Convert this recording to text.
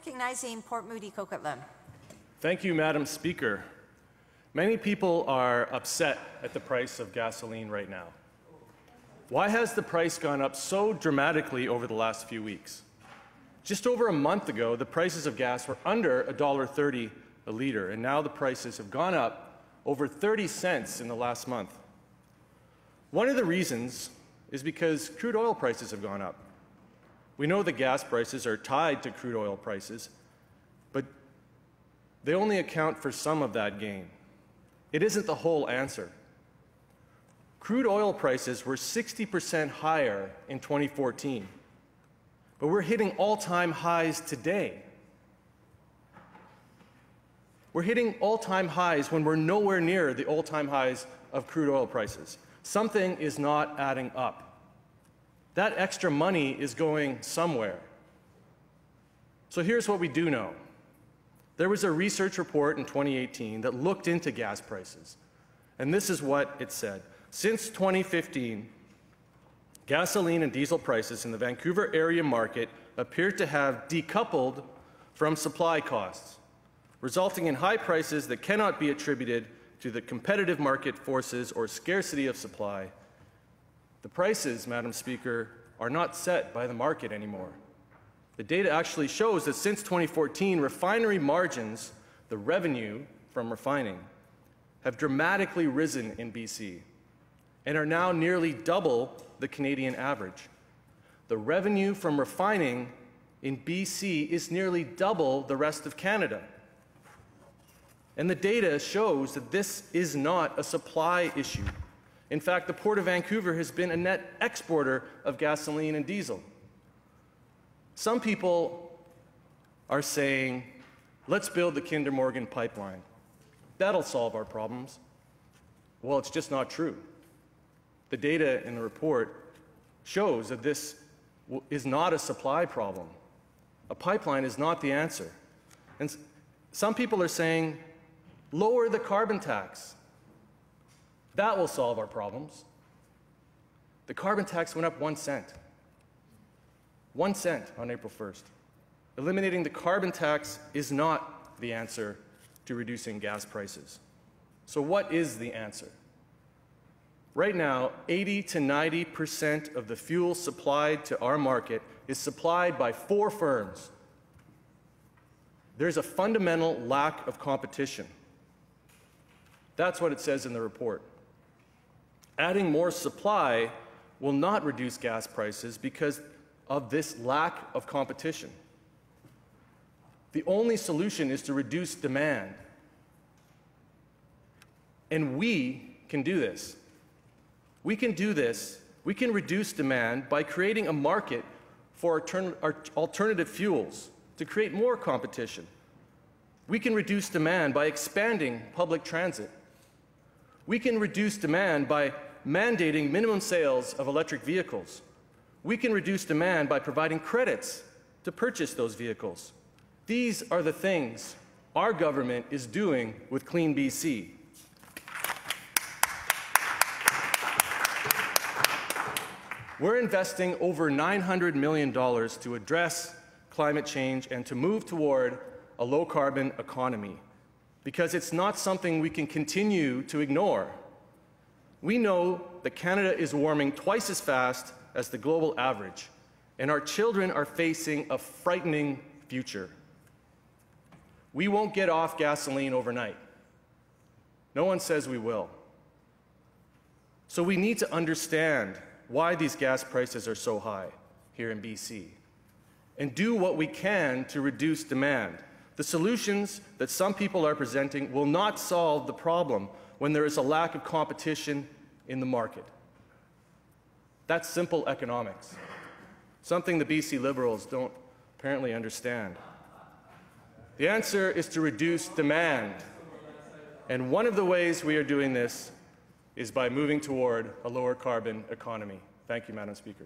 Recognizing Port Moody Coquitlam. Thank you, Madam Speaker. Many people are upset at the price of gasoline right now. Why has the price gone up so dramatically over the last few weeks? Just over a month ago, the prices of gas were under $1.30 a liter, and now the prices have gone up over 30 cents in the last month. One of the reasons is because crude oil prices have gone up. We know that gas prices are tied to crude oil prices, but they only account for some of that gain. It isn't the whole answer. Crude oil prices were 60% higher in 2014, but we're hitting all time highs today. We're hitting all time highs when we're nowhere near the all time highs of crude oil prices. Something is not adding up. That extra money is going somewhere. So here's what we do know there was a research report in 2018 that looked into gas prices, and this is what it said. Since 2015, gasoline and diesel prices in the Vancouver area market appear to have decoupled from supply costs, resulting in high prices that cannot be attributed to the competitive market forces or scarcity of supply. The prices, Madam Speaker, are not set by the market anymore. The data actually shows that since 2014, refinery margins, the revenue from refining, have dramatically risen in BC and are now nearly double the Canadian average. The revenue from refining in BC is nearly double the rest of Canada. And the data shows that this is not a supply issue. In fact, the Port of Vancouver has been a net exporter of gasoline and diesel. Some people are saying, let's build the Kinder Morgan pipeline. That'll solve our problems. Well, it's just not true. The data in the report shows that this is not a supply problem. A pipeline is not the answer. And some people are saying Lower the carbon tax. That will solve our problems. The carbon tax went up one cent. One cent on April 1st. Eliminating the carbon tax is not the answer to reducing gas prices. So, what is the answer? Right now, 80 to 90% of the fuel supplied to our market is supplied by four firms. There's a fundamental lack of competition. That's what it says in the report. Adding more supply will not reduce gas prices because of this lack of competition. The only solution is to reduce demand. And we can do this. We can do this. We can reduce demand by creating a market for alternative fuels to create more competition. We can reduce demand by expanding public transit. We can reduce demand by mandating minimum sales of electric vehicles. We can reduce demand by providing credits to purchase those vehicles. These are the things our government is doing with Clean BC. We're investing over $900 million to address climate change and to move toward a low carbon economy because it's not something we can continue to ignore. We know that Canada is warming twice as fast as the global average, and our children are facing a frightening future. We won't get off gasoline overnight. No one says we will. So we need to understand why these gas prices are so high here in BC and do what we can to reduce demand. The solutions that some people are presenting will not solve the problem when there is a lack of competition in the market. That's simple economics, something the BC Liberals don't apparently understand. The answer is to reduce demand. And one of the ways we are doing this is by moving toward a lower carbon economy. Thank you, Madam Speaker.